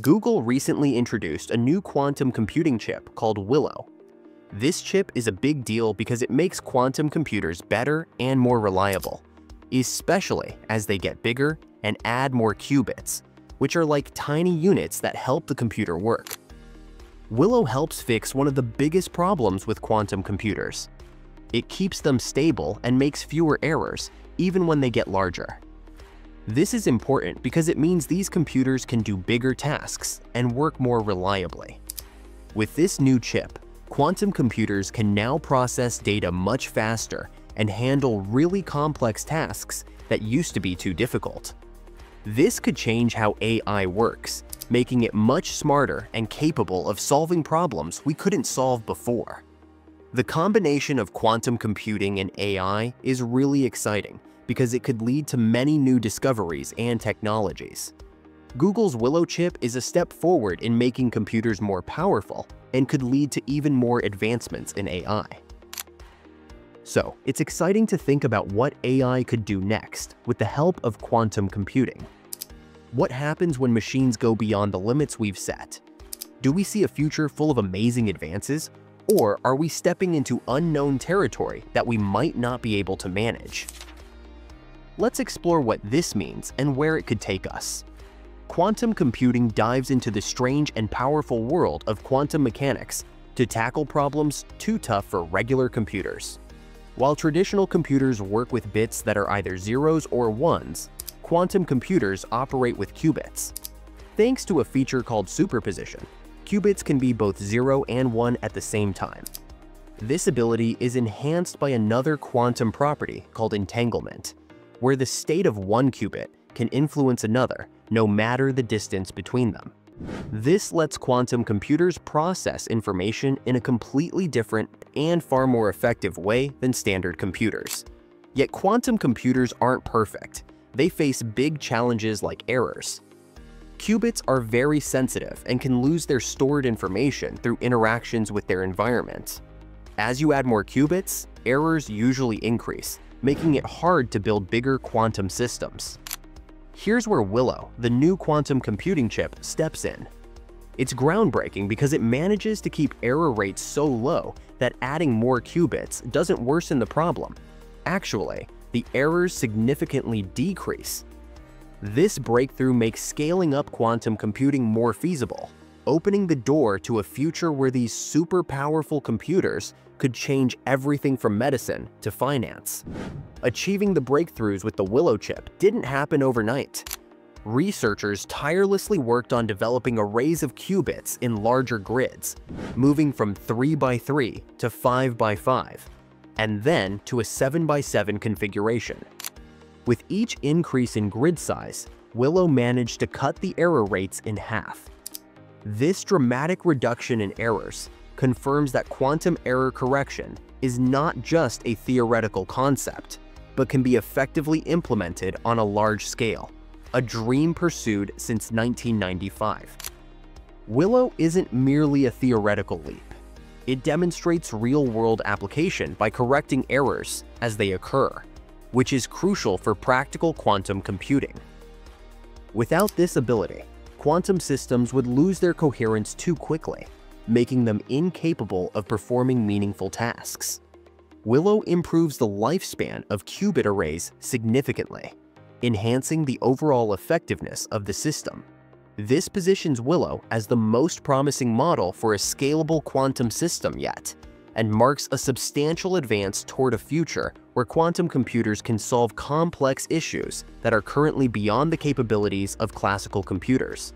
Google recently introduced a new quantum computing chip called Willow. This chip is a big deal because it makes quantum computers better and more reliable, especially as they get bigger and add more qubits, which are like tiny units that help the computer work. Willow helps fix one of the biggest problems with quantum computers. It keeps them stable and makes fewer errors, even when they get larger. This is important because it means these computers can do bigger tasks and work more reliably. With this new chip, quantum computers can now process data much faster and handle really complex tasks that used to be too difficult. This could change how AI works, making it much smarter and capable of solving problems we couldn't solve before. The combination of quantum computing and AI is really exciting because it could lead to many new discoveries and technologies. Google's Willow chip is a step forward in making computers more powerful and could lead to even more advancements in AI. So, it's exciting to think about what AI could do next with the help of quantum computing. What happens when machines go beyond the limits we've set? Do we see a future full of amazing advances, or are we stepping into unknown territory that we might not be able to manage? Let's explore what this means and where it could take us. Quantum computing dives into the strange and powerful world of quantum mechanics to tackle problems too tough for regular computers. While traditional computers work with bits that are either zeros or ones, quantum computers operate with qubits. Thanks to a feature called superposition, qubits can be both 0 and 1 at the same time. This ability is enhanced by another quantum property called entanglement, where the state of one qubit can influence another, no matter the distance between them. This lets quantum computers process information in a completely different and far more effective way than standard computers. Yet quantum computers aren't perfect. They face big challenges like errors. Qubits are very sensitive and can lose their stored information through interactions with their environment. As you add more qubits, errors usually increase, making it hard to build bigger quantum systems. Here's where Willow, the new quantum computing chip, steps in. It's groundbreaking because it manages to keep error rates so low that adding more qubits doesn't worsen the problem. Actually, the errors significantly decrease. This breakthrough makes scaling up quantum computing more feasible, opening the door to a future where these super powerful computers could change everything from medicine to finance. Achieving the breakthroughs with the Willow chip didn't happen overnight. Researchers tirelessly worked on developing arrays of qubits in larger grids, moving from 3x3 to 5x5, and then to a 7x7 configuration. With each increase in grid size, Willow managed to cut the error rates in half. This dramatic reduction in errors confirms that quantum error correction is not just a theoretical concept, but can be effectively implemented on a large scale, a dream pursued since 1995. Willow isn't merely a theoretical leap. It demonstrates real-world application by correcting errors as they occur, which is crucial for practical quantum computing. Without this ability, quantum systems would lose their coherence too quickly, making them incapable of performing meaningful tasks. Willow improves the lifespan of qubit arrays significantly, enhancing the overall effectiveness of the system. This positions Willow as the most promising model for a scalable quantum system yet, and marks a substantial advance toward a future where quantum computers can solve complex issues that are currently beyond the capabilities of classical computers.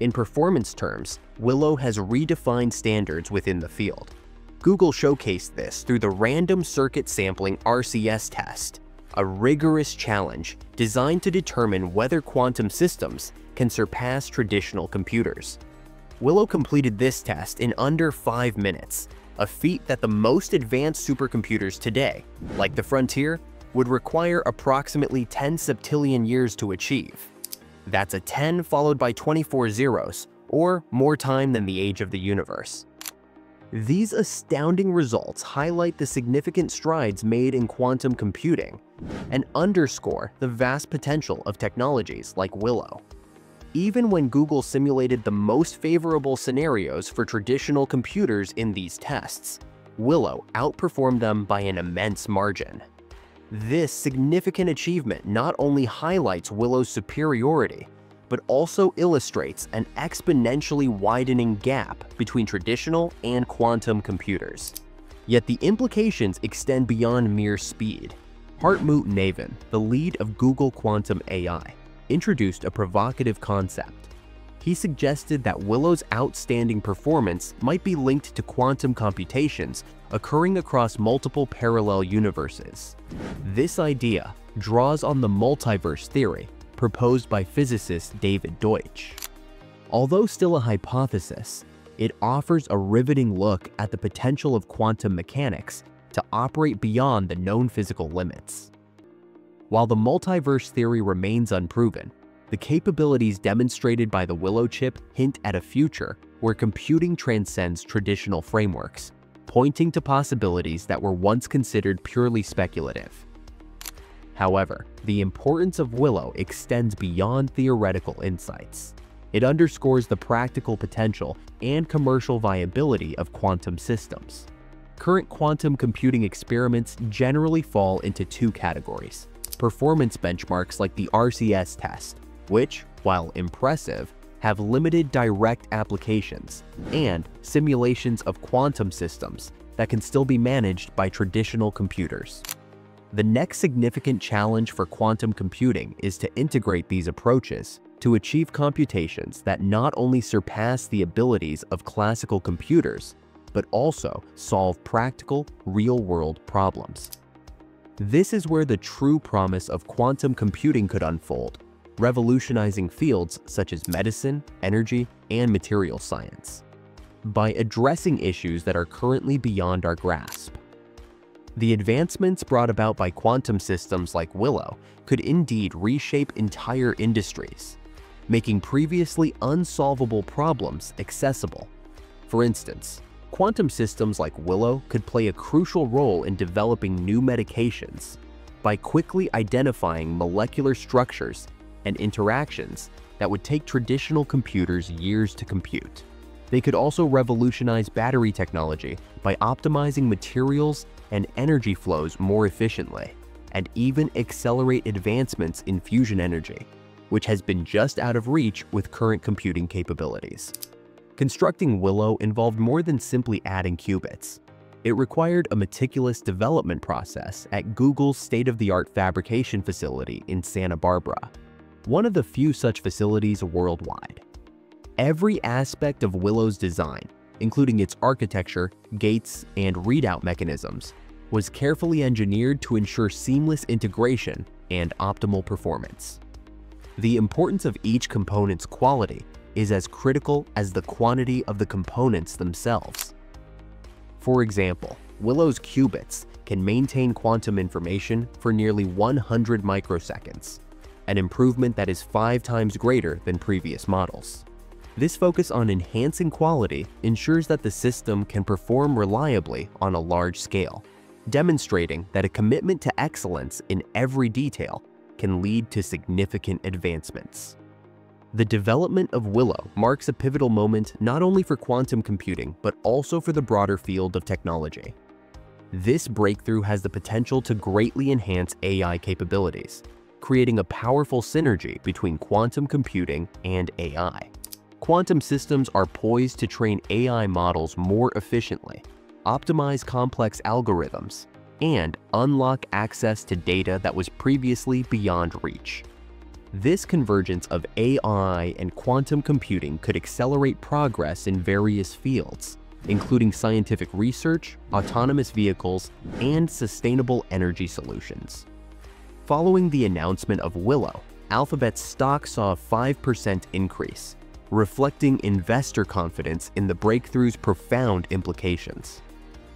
In performance terms, Willow has redefined standards within the field. Google showcased this through the Random Circuit Sampling RCS test, a rigorous challenge designed to determine whether quantum systems can surpass traditional computers. Willow completed this test in under 5 minutes, a feat that the most advanced supercomputers today, like the Frontier, would require approximately 10 septillion years to achieve. That's a 10 followed by 24 zeros, or more time than the age of the universe. These astounding results highlight the significant strides made in quantum computing and underscore the vast potential of technologies like Willow. even when Google simulated the most favorable scenarios for traditional computers in these tests. Willow outperformed them by an immense margin. This significant achievement not only highlights Willow's superiority, but also illustrates an exponentially widening gap between traditional and quantum computers. Yet the implications extend beyond mere speed. Hartmut Neven, the lead of Google Quantum AI, introduced a provocative concept. He suggested that Willow's outstanding performance might be linked to quantum computations occurring across multiple parallel universes. This idea draws on the multiverse theory proposed by physicist David Deutsch. Although still a hypothesis, it offers a riveting look at the potential of quantum mechanics to operate beyond the known physical limits. While the multiverse theory remains unproven, the capabilities demonstrated by the Willow chip hint at a future where computing transcends traditional frameworks, pointing to possibilities that were once considered purely speculative. However, the importance of Willow extends beyond theoretical insights. It underscores the practical potential and commercial viability of quantum systems. Current quantum computing experiments generally fall into two categories performance benchmarks like the RCS test, which, while impressive, have limited direct applications, and simulations of quantum systems that can still be managed by traditional computers. The next significant challenge for quantum computing is to integrate these approaches to achieve computations that not only surpass the abilities of classical computers, but also solve practical, real-world problems. This is where the true promise of quantum computing could unfold, revolutionizing fields such as medicine, energy, and material science. By addressing issues that are currently beyond our grasp. The advancements brought about by quantum systems like Willow could indeed reshape entire industries, making previously unsolvable problems accessible. For instance, Quantum systems like Willow could play a crucial role in developing new medications by quickly identifying molecular structures and interactions that would take traditional computers years to compute. They could also revolutionize battery technology by optimizing materials and energy flows more efficiently, and even accelerate advancements in fusion energy, which has been just out of reach with current computing capabilities. Constructing Willow involved more than simply adding qubits. It required a meticulous development process at Google's state-of-the-art fabrication facility in Santa Barbara, one of the few such facilities worldwide. Every aspect of Willow's design, including its architecture, gates, and readout mechanisms, was carefully engineered to ensure seamless integration and optimal performance. The importance of each component's quality is as critical as the quantity of the components themselves. For example, Willow's qubits can maintain quantum information for nearly 100 microseconds, an improvement that is five times greater than previous models. This focus on enhancing quality ensures that the system can perform reliably on a large scale, demonstrating that a commitment to excellence in every detail can lead to significant advancements. The development of Willow marks a pivotal moment not only for quantum computing, but also for the broader field of technology. This breakthrough has the potential to greatly enhance AI capabilities, creating a powerful synergy between quantum computing and AI. Quantum systems are poised to train AI models more efficiently, optimize complex algorithms, and unlock access to data that was previously beyond reach. This convergence of AI and quantum computing could accelerate progress in various fields, including scientific research, autonomous vehicles, and sustainable energy solutions. Following the announcement of Willow, Alphabet's stock saw a 5% increase, reflecting investor confidence in the breakthrough's profound implications.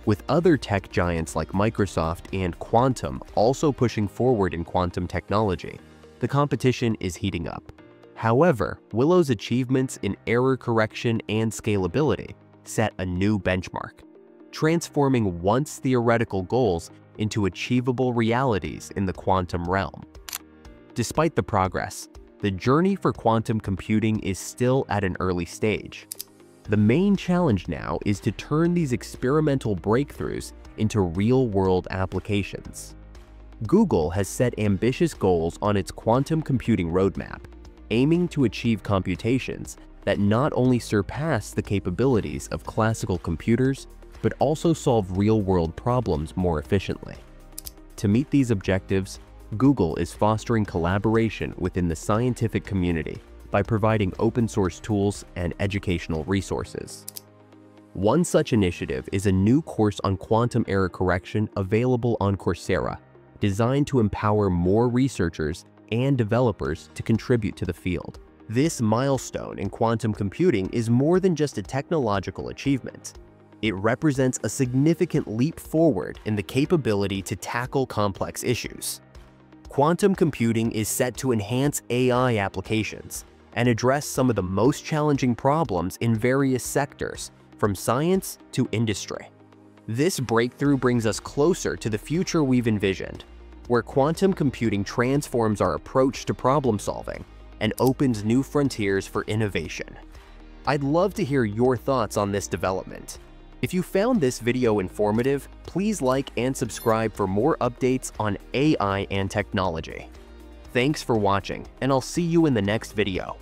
With other tech giants like Microsoft and Quantum also pushing forward in quantum technology, the competition is heating up. However, Willow's achievements in error correction and scalability set a new benchmark, transforming once theoretical goals into achievable realities in the quantum realm. Despite the progress, the journey for quantum computing is still at an early stage. The main challenge now is to turn these experimental breakthroughs into real-world applications. Google has set ambitious goals on its quantum computing roadmap, aiming to achieve computations that not only surpass the capabilities of classical computers, but also solve real-world problems more efficiently. To meet these objectives, Google is fostering collaboration within the scientific community by providing open-source tools and educational resources. One such initiative is a new course on quantum error correction available on Coursera, designed to empower more researchers and developers to contribute to the field. This milestone in quantum computing is more than just a technological achievement. It represents a significant leap forward in the capability to tackle complex issues. Quantum computing is set to enhance AI applications and address some of the most challenging problems in various sectors, from science to industry. This breakthrough brings us closer to the future we've envisioned, where quantum computing transforms our approach to problem solving and opens new frontiers for innovation. I'd love to hear your thoughts on this development. If you found this video informative, please like and subscribe for more updates on AI and technology. Thanks for watching, and I'll see you in the next video.